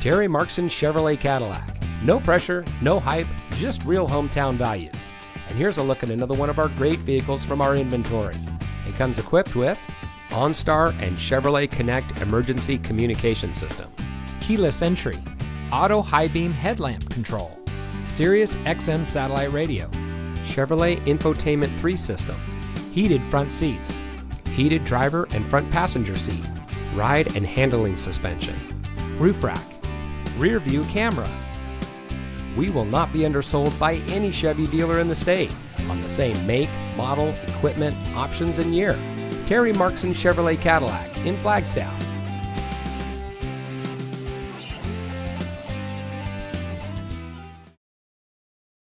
Terry Marxen Chevrolet Cadillac. No pressure, no hype, just real hometown values. And here's a look at another one of our great vehicles from our inventory. It comes equipped with OnStar and Chevrolet Connect emergency communication system, keyless entry, auto high beam headlamp control, Sirius XM satellite radio, Chevrolet Infotainment 3 system, heated front seats, heated driver and front passenger seat, ride and handling suspension, roof rack, rear view camera. We will not be undersold by any Chevy dealer in the state on the same make, model, equipment, options, and year. Terry Marxen Chevrolet Cadillac in Flagstaff.